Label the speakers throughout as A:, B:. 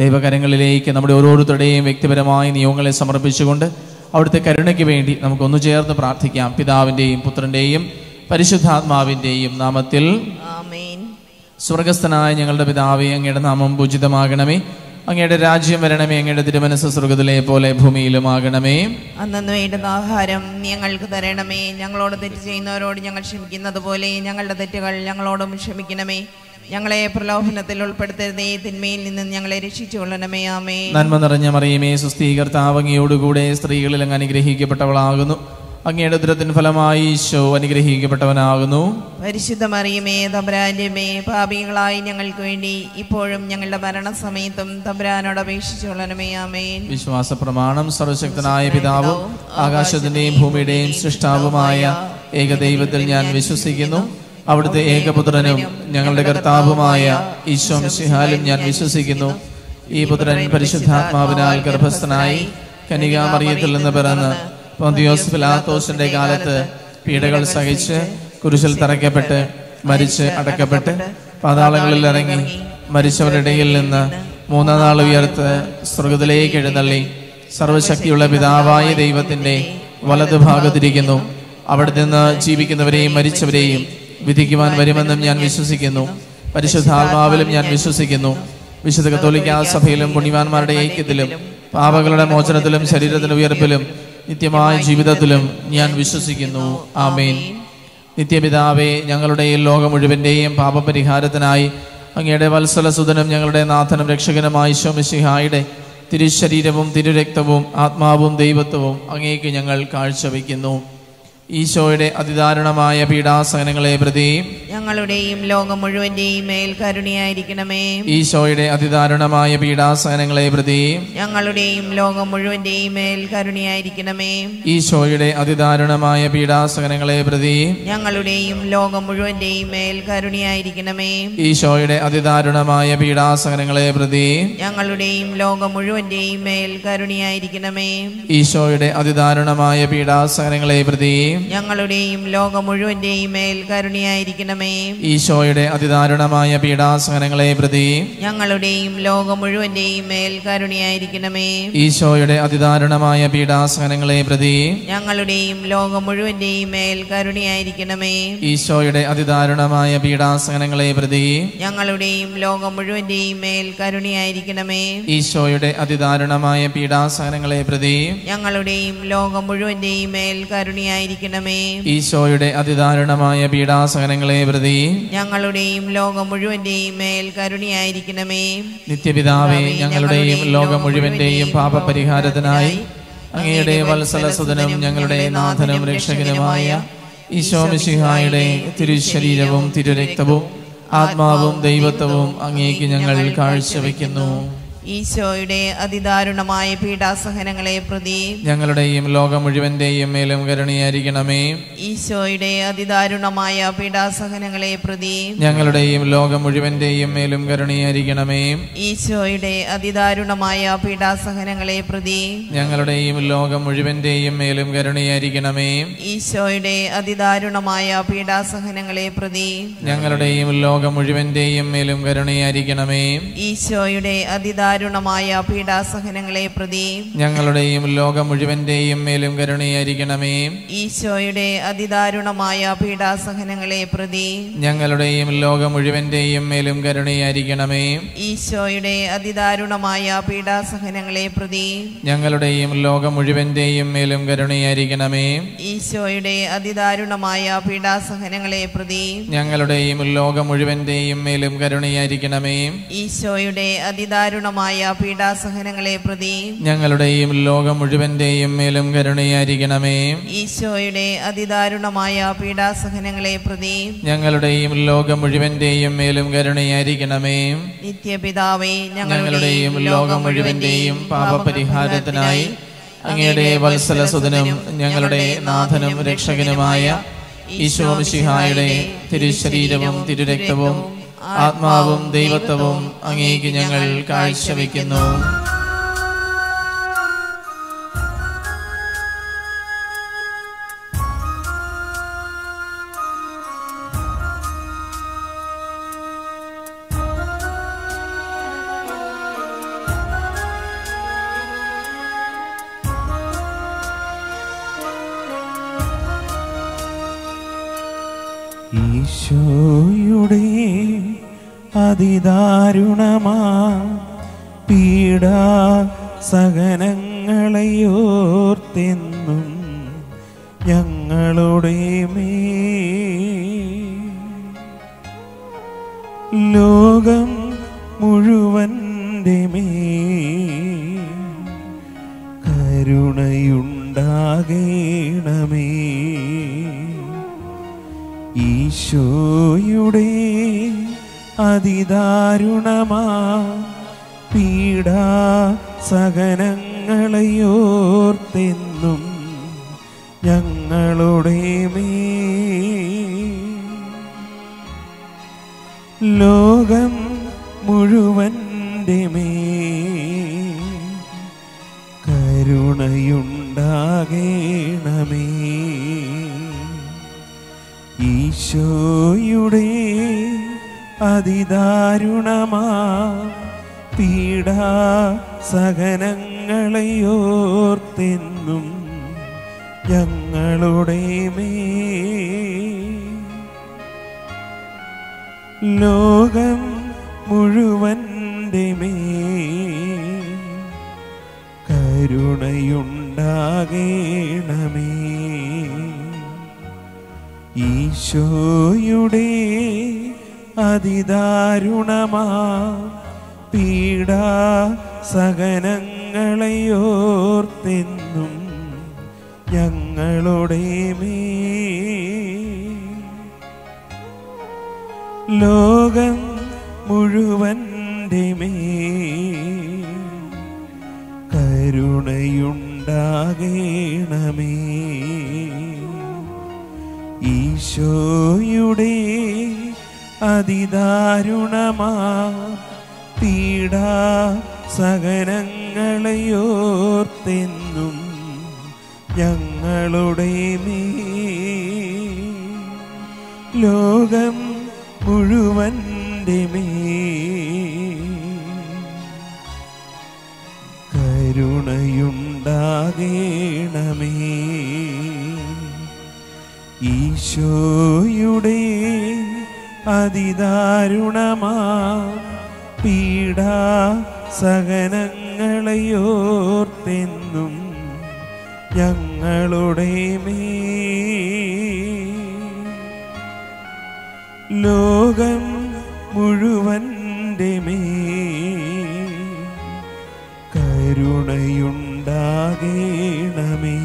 A: ദൈവകരങ്ങളിലേക്ക് നമ്മുടെ ഓരോരുത്തരുടെയും വ്യക്തിപരമായ നിയോഗങ്ങളെ സമർപ്പിച്ചുകൊണ്ട് അവിടുത്തെ കരുണയ്ക്ക് വേണ്ടി നമുക്കൊന്നു ചേർന്ന് പ്രാർത്ഥിക്കാം. പിതാവിന്റെയും പുത്രന്റെയും പരിശുദ്ധാത്മാവിന്റെയും നാമത്തിൽ സ്വർഗസ്ഥനായ ഞങ്ങളുടെ പിതാവേ അങ്ങയുടെ നാമം പൂജിതമാകണമേ. അങ്ങയുടെ രാജ്യം വരണമേ അങ്ങയുടെ തിരുമനസ് സ്വർഗത്തിലെ പോലെ ഭൂമിയിലുമാകണമേ.
B: അന്നു വേണ്ടുന്ന ആഹാരം ഞങ്ങൾക്ക് തരണമേ. ഞങ്ങളോട് തെറ്റ് ചെയ്യുന്നവരോട് ഞങ്ങൾ ക്ഷമിക്കുന്നത് പോലെ ഞങ്ങളുടെ തെറ്റുകൾ ഞങ്ങളോടും ക്ഷമിക്കണമേ. ഞങ്ങളെ പ്രലോഭനത്തിൽ ഉൾപ്പെടുത്തരുതേ തിന്മയിൽ നിന്ന് ഞങ്ങളെ രക്ഷിച്ചു കൊള്ളണമേ ആമേ
A: നന്മ നിറഞ്ഞ മറിയമേ സുസ്ഥീകർത്താവ് അങ്ങയോടുകൂടെ സ്ത്രീകളിൽ അങ്ങ് അനുഗ്രഹിക്കപ്പെട്ടവളാകുന്നു. അങ്ങയുടെ ഉദരത്തിൻ ഫലമായി ഈശോ അനുഗ്രഹിക്കപ്പെട്ടവനാകുന്നു.
B: പരിശുദ്ധ മറിയമേ തമ്പുരാന്റെമേ പാപികളായി ഞങ്ങൾക്ക് വേണ്ടി ഇപ്പോഴും ഞങ്ങളുടെ മരണസമയത്തും തബ്രാനോട് അപേക്ഷിച്ചു കൊള്ളണമേ ആമേൻ.
A: വിശ്വാസ പ്രമാണം സർവശക്തനായ പിതാവും ആകാശത്തിന്റെയും ഭൂമിയുടെയും സൃഷ്ടാവുമായ ഏകദൈവത്തിൽ ഞാൻ വിശ്വസിക്കുന്നു. അവിടുത്തെ ഏകപുത്രനും ഞങ്ങളുടെ കർത്താവുമായ ഈശോ സിഹാലും ഞാൻ വിശ്വസിക്കുന്നു. ഈ പുത്രൻ പരിശുദ്ധാത്മാവിനാൽ ഗർഭസ്ഥനായി കനികാമറിയത്തിൽ നിന്ന് പിറന്ന് പൊന്തിയോസ് ഫിലാത്തോസിന്റെ കാലത്ത് പീഡകൾ സഹിച്ച് കുരിശിൽ തറയ്ക്കപ്പെട്ട് മരിച്ച് അടക്കപ്പെട്ട് പാതാളങ്ങളിൽ ഇറങ്ങി മരിച്ചവരുടെ ഇടയിൽ നിന്ന് മൂന്നാം നാൾ ഉയർത്ത് സ്വർഗത്തിലേക്ക് എഴുന്നള്ളി. സർവശക്തിയുള്ള പിതാവായ ദൈവത്തിന്റെ വലതുഭാഗത്തിരിക്കുന്നു. അവിടെ നിന്ന് ജീവിക്കുന്നവരെയും മരിച്ചവരെയും വിധിക്കുവാൻ വരുമെന്നും ഞാൻ വിശ്വസിക്കുന്നു. പരിശുദ്ധാത്മാവിലും ഞാൻ വിശ്വസിക്കുന്നു. വിശുദ്ധ കത്തോലിക്ക സഭയിലും പുണ്യവാന്മാരുടെ ഐക്യത്തിലും പാപങ്ങളുടെ മോചനത്തിലും ശരീരത്തിന്റെ ഉയർപ്പിലും നിത്യമായ ജീവിതത്തിലും ഞാൻ വിശ്വസിക്കുന്നു. ആമേൻ. നിത്യപിതാവേ ഈ ലോകം മുഴുവന്റെയും പാപപരിഹാരത്തിനായി അങ്ങയുടെ വത്സലസുതനും ഞങ്ങളുടെ നാഥനും രക്ഷകനുമായ ശോമിശിഹായുടെ തിരുശരീരവും തിരുരക്തവും ആത്മാവും ദൈവത്വവും അങ്ങേക്ക് ഞങ്ങൾ കാഴ്ചവെക്കുന്നു. ഈശോയുടെ അതിദാരുണമായ പീഡാസഹനങ്ങളെ പ്രതി
B: ഞങ്ങളുടെയും ലോകം മുഴുവന്റെയും മേൽ കരുണയായിരിക്കണമേ.
A: ഈശോയുടെ അതിദാരുണമായ പീഡാസഹനങ്ങളെ പ്രതി
B: ഞങ്ങളുടെയും ലോകം മുഴുവന്റെയും മേൽ കരുണയായിരിക്കണമേ.
A: ഈശോയുടെ അതിദാരുണമായ പീഡാസഹനങ്ങളെ പ്രതി
B: ഞങ്ങളുടെയും ലോകം മുഴുവന്റെയും മേൽ കരുണയായിരിക്കണമേ.
A: ഈശോയുടെ അതിദാരുണമായ പീഡാസഹനങ്ങളെ പ്രതി
B: ഞങ്ങളുടെയും ലോകം മുഴുവന്റെയും മേൽ കരുണയായിരിക്കണമേ.
A: ഈശോയുടെ അതിദാരുണമായ പീഡാസഹനങ്ങളെ പ്രതി
B: ഞങ്ങളുടെയും ലോകം മുഴുവന്റെയും മേൽ കരുണയായിരിക്കണമേ.
A: ഈശോയുടെ അതിദാരുണമായ പീഡാസഹനങ്ങളെ പ്രതി
B: ഞങ്ങളുടെയും ലോകം മുഴുവന്റെയും മേൽ കരുണയായിരിക്കണമേ.
A: ഈശോയുടെ അതിദാരുണമായ പീഡാസഹനങ്ങളെ പ്രതി
B: ഞങ്ങളുടെയും ലോകം മുഴുവന്റെയും മേൽ കരുണയായിരിക്കണമേ.
A: ഈശോയുടെ അതിദാരുണമായ പീഡാസഹനങ്ങളെ പ്രതി
B: ഞങ്ങളുടെയും ലോകം മുഴുവന്റെയും മേൽ കരുണയായിരിക്കണമേ.
A: ഈശോയുടെ അതിദാരുണമായ പീഡാസഹനങ്ങളെ പ്രതി
B: ഞങ്ങളുടെയും ലോകം മുഴുവന്റെയും മേൽ കരുണയായിരിക്കണമേ
A: ഈശോയുടെ അതിദാരുണമായ പീഡാസഹനങ്ങളെ പ്രതി
B: ഞങ്ങളുടെയും ലോകം മുഴുവന്റെയും മേൽ കരുണയായിരിക്കണമേ.
A: നിത്യപിതാവേ ഞങ്ങളുടെയും ലോകം മുഴുവന്റെയും പാപപരിഹാരത്തിനായി അങ്ങയുടെ വത്സലസുതനും ഞങ്ങളുടെ നാഥനും രക്ഷകനുമായ ഈശോ മിശിഹായുടെ തിരുശരീരവും തിരുരക്തവും ആത്മാവും ദൈവത്വവും അങ്ങേക്ക് ഞങ്ങൾ കാഴ്ചവെക്കുന്നു.
B: ഈശോയുടെ അതിദാരുണമായ പീഡാസഹനങ്ങളെ പ്രതി
A: ഞങ്ങളുടെയും ലോകം മുഴുവന്റെയും മേലും കരുണയായിരിക്കണമേ.
B: ഈശോയുടെ അതിദാരുണമായ പീഡാസഹനങ്ങളെ പ്രതി
A: ഞങ്ങളുടെയും ലോകം മുഴുവന്റെയും മേലും കരുണയായിരിക്കണമേ.
B: ഈശോയുടെ അതിദാരുണമായ പീഡാസഹനങ്ങളെ പ്രതി
A: ഞങ്ങളുടെയും ലോകം മുഴുവന്റെയും മേലും കരുണയായിരിക്കണമേ.
B: ഈശോയുടെ അതിദാരുണമായ പീഡാസഹനങ്ങളെ പ്രതി
A: ഞങ്ങളുടെയും ലോകം മുഴുവന്റെയും മേലും കരുണയായിരിക്കണമേ.
B: ഈശോയുടെ അതിദാരുണമായ പീഡാസഹനങ്ങളെ പ്രതി
A: ഞങ്ങളുടെയും ലോകം മുഴുവന്റെയും മേലും കരുണയായിരിക്കണമേ.
B: ഈശോയുടെ അതിദാരുണമായ പീഡാസഹനങ്ങളെ പ്രതി
A: ഞങ്ങളുടെയും ലോകം മുഴുവന്റെയും മേലും കരുണയായിരിക്കണമേ.
B: ഈശോയുടെ അതിദാരുണമായ പീഡാസഹനങ്ങളെ പ്രതി
A: ഞങ്ങളുടെയും ലോകം മുഴുവന്റെയും മേലും കരുണയായിരിക്കണമേ.
B: ഈശോയുടെ അതിദാരുണമായ പീഡാസഹനങ്ങളെ പ്രതി
A: ഞങ്ങളുടെയും ലോകം മുഴുവന്റെയും മേലും കരുണയായിരിക്കണമേ.
B: ഈശോയുടെ അതിദാരുണമായ പീഡാസഹനങ്ങളെ പ്രതി
A: ഞങ്ങളുടെയും ലോകം മുഴുവന്റെയും മേലും കരുണയായിരിക്കണമേ.
B: ഈശോയുടെ അതിദാരുണമായ പീഡാസഹനങ്ങളെ പ്രതി
A: ഞങ്ങളുടെയും ലോകം മുഴുവന്റെയും മേലും കരുണയായിരിക്കണമേ.
B: നിത്യപിതാവേ
A: ഞങ്ങളുടെയും ലോകം മുഴുവന്റെയും പാപപരിഹാരത്തിനായി അങ്ങയുടെ വത്സല സുതനും ഞങ്ങളുടെ നാഥനും രക്ഷകനുമായ ഈശോ മിശിഹായുടെ തിരുശരീരവും തിരുരക്തവും ആത്മാവും ദൈവത്വവും അങ്ങേക്ക് ഞങ്ങൾ കാഴ്ചവെക്കുന്നു.
C: അതിദാരുണമാ. പീഡാ സഹനങ്ങളെയോർത്തെന്നും ഞങ്ങളുടെ മേ പീഡാ സഹനങ്ങളെയോർത്തെന്നും ഞങ്ങളുടെ മേ ലോകം മുഴുവന്റെ മേ കരുണയുണ്ടാകേണമേ. ഈശോയുടെ അതിദാരുണമാ പീഡാ സഹനങ്ങളെയോർത്തെന്നും ഞങ്ങളുടെ മേ ലോകം മുഴുവന്റെ മേ കരുണയുണ്ടാകേണമേ. ഈശോയുടെ അതിദാരുണമാ പീഡാ സഹനങ്ങളെയോർത്തെന്നും ഞങ്ങളുടെ മേ. ലോകം മുഴുവന്റെ മേ. കരുണയുണ്ടാകേണമേ. ഈശോയുടെ അതിദാരുണമാ പീഡാ സകലങ്ങളെയോർത്തെന്നും ഞങ്ങളുടെ മേ ലോകം മുഴുവന്റെ മേ കരുണയുണ്ടാകേണമേ. ഈശോയുടെ അതിദാരുണമാ പീഡാ സഹനങ്ങളെയോർത്തെന്നും ഞങ്ങളുടെ മേ ലോകം മുഴുവന്റെ മേ കരുണയുണ്ടാകേണമേ.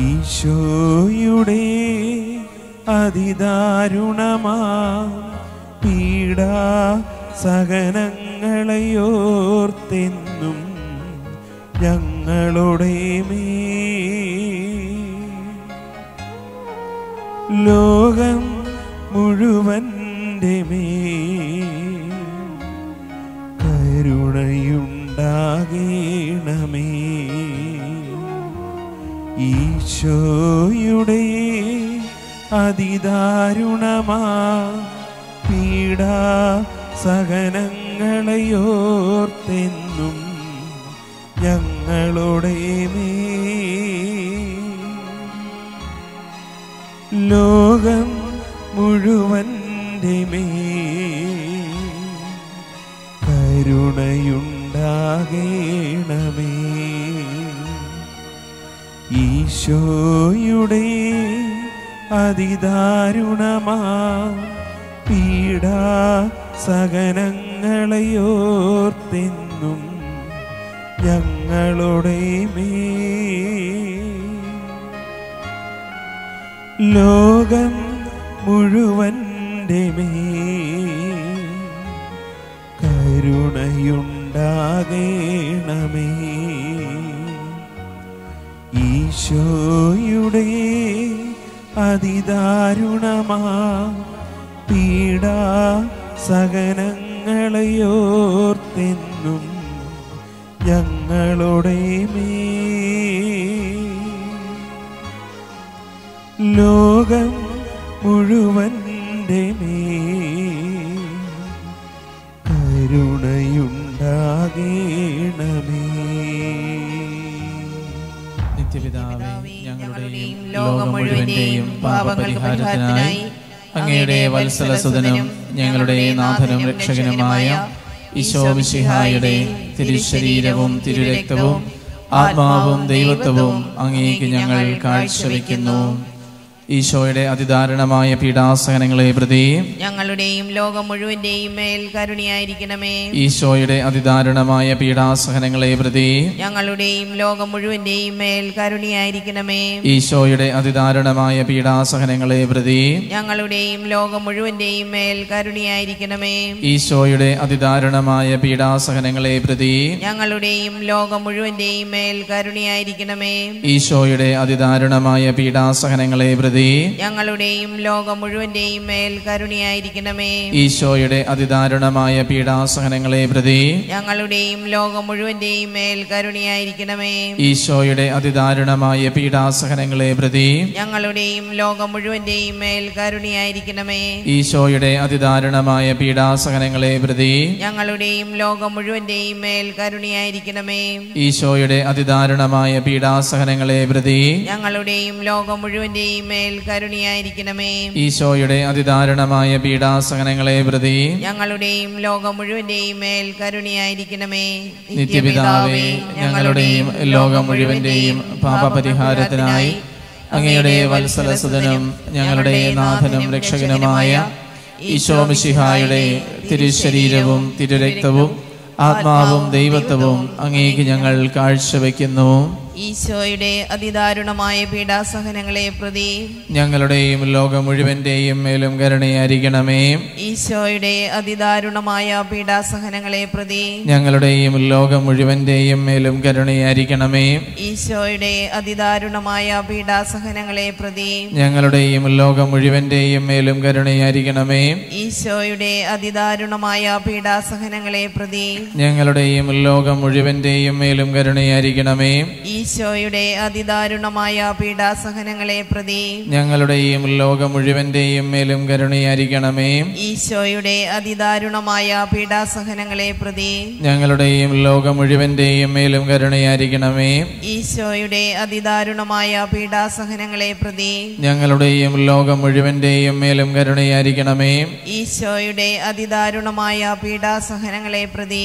C: ഈശോയുടെ അതിദാരുണമാ സഹനങ്ങളെയോർത്തെന്നും ഞങ്ങളുടെ മേ ലോകം മുഴുവന്റെ മേ കരുണയുണ്ടാകണമേ. ഈശോയുടെ അതിദാരുണമാ സഹനങ്ങളെയോർത്തെന്നും ഞങ്ങളുടെ മേ ലോകം മുഴുവന്റെ മേ കരുണയുണ്ടാകേണമേ. ഈശോയുടെ അതിദാരുണമാ പീഡാ സഹനങ്ങളെയോർത്തെന്നും ഞങ്ങളുടെ മേ. ലോകം മുഴുവന്റെ മേ. കരുണയുണ്ടാകേണമേ. ഈശോയുടെ അതിദാരുണമാ പീഡാ സഹനങ്ങളെയോർത്തെന്നും ഞങ്ങളുടെ മേ. ലോകം മുഴുവന്റെ മേ. കരുണയുണ്ടാകേണമേ.
A: നിത്യപിതാവേ ഞങ്ങളുടെയും ലോകം മുഴുവന്റെയും പാപപരിഹാരത്തിനായി അങ്ങയുടെ വത്സലസുതനും ഞങ്ങളുടെ നാഥനും രക്ഷകനുമായ ഈശോമിഷിഹായുടെ തിരുശരീരവും തിരുരക്തവും ആത്മാവും ദൈവത്വവും അങ്ങേക്ക് ഞങ്ങൾ കാഴ്ചവെക്കുന്നു. ഈശോയുടെ അതിദാരുണമായ പീഡാസഹനങ്ങളെ പ്രതി
B: ഞങ്ങളുടെയും ലോകം മുഴുവന്റെയും മേൽ കരുണയായിരിക്കണമേ.
A: ഈശോയുടെ അതിദാരുണമായ പീഡാസഹനങ്ങളെ പ്രതി
B: ഞങ്ങളുടെയും ലോകം മുഴുവന്റെയും മേൽ കരുണയായിരിക്കണമേ.
A: ഈശോയുടെ അതിദാരുണമായ പീഡാസഹനങ്ങളെ പ്രതി
B: ഞങ്ങളുടെയും ലോകം മുഴുവന്റെയും മേൽ കരുണയായിരിക്കണമേ.
A: ഈശോയുടെ അതിദാരുണമായ പീഡാസഹനങ്ങളെ പ്രതി
B: ഞങ്ങളുടെയും ലോകം മുഴുവന്റെയും മേൽ കരുണയായിരിക്കണമേ.
A: ഈശോയുടെ അതിദാരുണമായ പീഡാസഹനങ്ങളെ പ്രതി
B: ഞങ്ങളുടെയും ലോകം മുഴുവന്റെയും മേൽ കരുണയായിരിക്കണമേ.
A: ഈശോയുടെ അതിദാരുണമായ പീഡാസഹനങ്ങളെ പ്രതി.
B: ഞങ്ങളുടെയും ലോകം മുഴുവന്റെയും മേൽ കരുണയായിരിക്കണമേ.
A: ഈശോയുടെ അതിദാരുണമായ പീഡാസഹനങ്ങളെ പ്രതി.
B: ഞങ്ങളുടെയും ലോകം മുഴുവന്റെയും മേൽ കരുണയായിരിക്കണമേ.
A: ഈശോയുടെ അതിദാരുണമായ പീഡാസഹനങ്ങളെ പ്രതി.
B: ഞങ്ങളുടെയും ലോകം മുഴുവന്റെയും മേൽ കരുണയായിരിക്കണമേ.
A: ഈശോയുടെ അതിദാരുണമായ പീഡാസഹനങ്ങളെ പ്രതി.
B: ഞങ്ങളുടെയും ലോകം മുഴുവന്റെയും മേൽ കരുണയായിരിക്കണമേ.
A: ഈശോയുടെ അതിദാരുണമായ പീഡാസഹനങ്ങളെ പ്രതി
B: ഞങ്ങളുടെയും ലോകം മുഴുവന്റെയും മേൽ കരുണയായിരിക്കണമേ.
A: നിത്യപിതാവേ ഞങ്ങളുടെയും ലോകം മുഴുവന്റെയും പാപപരിഹാരത്തിനായി അങ്ങയുടെ വത്സലസുതനും ഞങ്ങളുടെ നാഥനും രക്ഷകനുമായ ഈശോ മിശിഹായുടെ തിരുശരീരവും തിരുരക്തവും ആത്മാവും ദൈവത്വവും അങ്ങേക്ക് ഞങ്ങൾ കാഴ്ചവെക്കുന്നു.
B: ഈശോയുടെ അതിദാരുണമായ പീഡാസഹനങ്ങളെ പ്രതി
A: ഞങ്ങളുടെയും ലോകം മുഴുവന്റെയും മേലും കരുണയായിരിക്കണമേ.
B: ഈശോയുടെ അതിദാരുണമായ പീഡാസഹനങ്ങളെ പ്രതി
A: ഞങ്ങളുടെയും ലോകം മുഴുവന്റെയും മേലും കരുണയായിരിക്കണമേ.
B: ഈശോയുടെ അതിദാരുണമായ പീഡാസഹനങ്ങളെ പ്രതി
A: ഞങ്ങളുടെയും ലോകം മുഴുവന്റെയും മേലും കരുണയായിരിക്കണമേ.
B: ഈശോയുടെ അതിദാരുണമായ പീഡാസഹനങ്ങളെ പ്രതി
A: ഞങ്ങളുടെയും ലോകം മുഴുവന്റെയും മേലും കരുണയായിരിക്കണമേ.
B: ഈശോയുടെ അതിദാരുണമായ പീഡാസഹനങ്ങളെ പ്രതി
A: ഞങ്ങളുടെയും ലോകം മുഴുവന്റെയും മേലും കരുണയായിരിക്കണമേ.
B: ഈശോയുടെ അതിദാരുണമായ പീഡാസഹനങ്ങളെ പ്രതി
A: ഞങ്ങളുടെയും ലോകം മുഴുവന്റെയും മേലും കരുണയായിരിക്കണമേ.
B: ഈശോയുടെ അതിദാരുണമായ പീഡാസഹനങ്ങളെ പ്രതി
A: ഞങ്ങളുടെയും ലോകം മുഴുവന്റെയും മേലും കരുണയായിരിക്കണമേ.
B: ഈശോയുടെ അതിദാരുണമായ പീഡാസഹനങ്ങളെ പ്രതി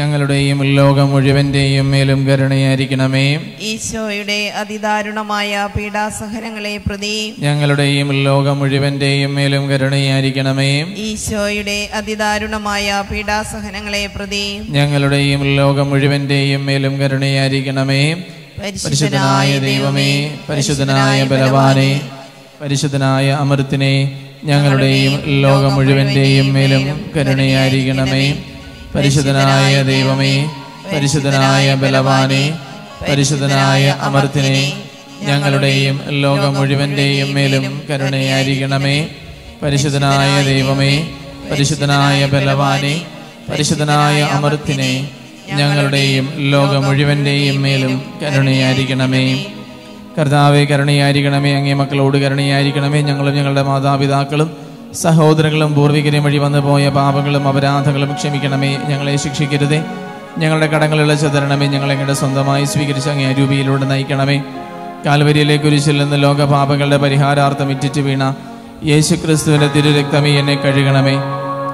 A: ഞങ്ങളുടെയും ലോകം മുഴുവന്റെയും മേലും കരുണയായിരിക്കണമേ.
B: ഈശോയുടെ അതിദാരുണമായ പീഡാസഹനങ്ങളെ പ്രതി
A: ഞങ്ങളുടെയും ലോകം മുഴുവന്റെയും മേലും കരുണയായിരിക്കണമേ.
B: ഈശോയുടെ അതിദാരുണമായ പീഡാസഹനങ്ങളെ പ്രതി
A: ഞങ്ങളുടെയും ലോകം മുഴുവന്റെയും മേലും കരുണയായിരിക്കണമേ. പരിശുദ്ധനായ ദൈവമേ പരിശുദ്ധനായ ബലവാനെ പരിശുദ്ധനായ അമൃത്തിനെ ഞങ്ങളുടെയും ലോകം മുഴുവന്റെയും മേലും കരുണയായിരിക്കണമേ. പരിശുദ്ധനായ ദൈവമേ പരിശുദ്ധനായ ബലവാനെ പരിശുദ്ധനായ അമർത്തിനെ ഞങ്ങളുടെയും ലോകം മുഴുവന്റെയും മേലും കരുണയായിരിക്കണമേ. പരിശുദ്ധനായ ദൈവമേ പരിശുദ്ധനായ ബലവാനെ പരിശുദ്ധനായ അമൃത്തിനെ ഞങ്ങളുടെയും ലോകം മുഴുവന്റെയും മേലും കരുണയായിരിക്കണമേ. കർത്താവെ കരുണയായിരിക്കണമേ. അങ്ങേ മക്കളോട് കരുണയായിരിക്കണമേ. ഞങ്ങളും ഞങ്ങളുടെ മാതാപിതാക്കളും സഹോദരങ്ങളും പൂർവികരെയും വഴി വന്നു പോയ പാപങ്ങളും അപരാധങ്ങളും ക്ഷമിക്കണമേ. ഞങ്ങളെ ശിക്ഷിക്കരുതേ. ഞങ്ങളുടെ കടങ്ങൾ ഇളച്ചു തരണമേ ഞങ്ങളെ ഞങ്ങളുടെ സ്വന്തമായി സ്വീകരിച്ച അങ്ങേ അരൂപിയിലൂടെ നയിക്കണമേ. കാൽവരിയിലെ കുരിശിൽ നിന്ന് ലോകപാപങ്ങളുടെ പരിഹാരാർത്ഥം ഇറ്റിറ്റ് വീണ യേശു ക്രിസ്തുവിന്റെ തിരുരക്തമേ എന്നെ കഴുകണമേ.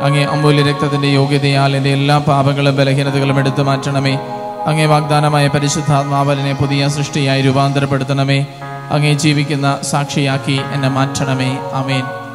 A: അങ്ങേ അമൂല്യ രക്തത്തിന്റെ യോഗ്യതയാൽ എന്റെ എല്ലാ പാപങ്ങളും ബലഹീനതകളും എടുത്തു മാറ്റണമേ. അങ്ങേ വാഗ്ദാനമായ പരിശുദ്ധാത്മാവലിനെ പുതിയ സൃഷ്ടിയായി രൂപാന്തരപ്പെടുത്തണമേ. അങ്ങേ ജീവിക്കുന്ന സാക്ഷിയാക്കി എന്നെ മാറ്റണമേ. ആമേൻ.